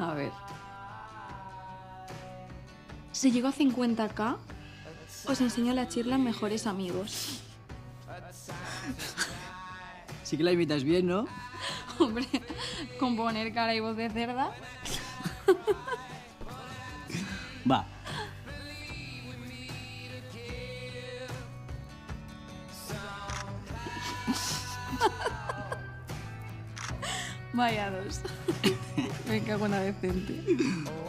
A ver. Si llego a 50k, os enseño la chirla Mejores Amigos. Sí que la imitas bien, ¿no? Hombre, con poner cara y voz de cerda. Va. Vaya dos. Me cago en la.